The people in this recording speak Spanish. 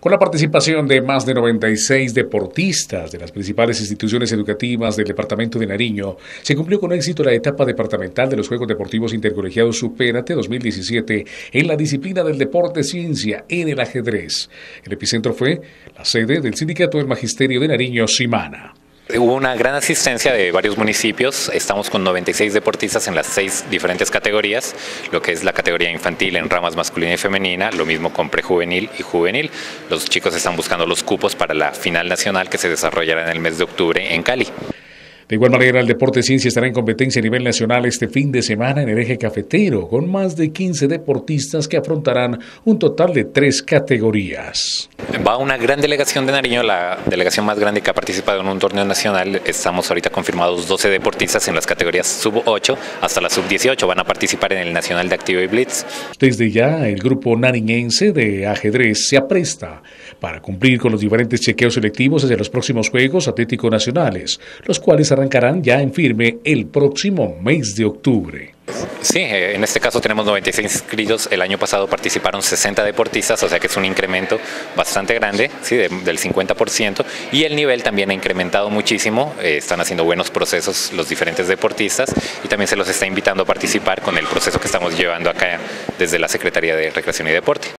Con la participación de más de 96 deportistas de las principales instituciones educativas del departamento de Nariño, se cumplió con éxito la etapa departamental de los Juegos Deportivos Intercolegiados Supérate 2017 en la disciplina del deporte ciencia en el ajedrez. El epicentro fue la sede del Sindicato del Magisterio de Nariño, Simana. Hubo una gran asistencia de varios municipios, estamos con 96 deportistas en las seis diferentes categorías, lo que es la categoría infantil en ramas masculina y femenina, lo mismo con prejuvenil y juvenil. Los chicos están buscando los cupos para la final nacional que se desarrollará en el mes de octubre en Cali. De igual manera, el Deporte Ciencia estará en competencia a nivel nacional este fin de semana en el eje cafetero, con más de 15 deportistas que afrontarán un total de tres categorías. Va una gran delegación de Nariño, la delegación más grande que ha participado en un torneo nacional. Estamos ahorita confirmados 12 deportistas en las categorías sub 8 hasta la sub 18. Van a participar en el Nacional de Activo y Blitz. Desde ya, el grupo nariñense de ajedrez se apresta para cumplir con los diferentes chequeos selectivos desde los próximos Juegos Atléticos Nacionales, los cuales arrancarán ya en firme el próximo mes de octubre. Sí, eh, en este caso tenemos 96 inscritos. El año pasado participaron 60 deportistas, o sea que es un incremento bastante grande, ¿sí? del 50%. Y el nivel también ha incrementado muchísimo. Eh, están haciendo buenos procesos los diferentes deportistas y también se los está invitando a participar con el proceso que estamos llevando acá desde la Secretaría de Recreación y Deporte.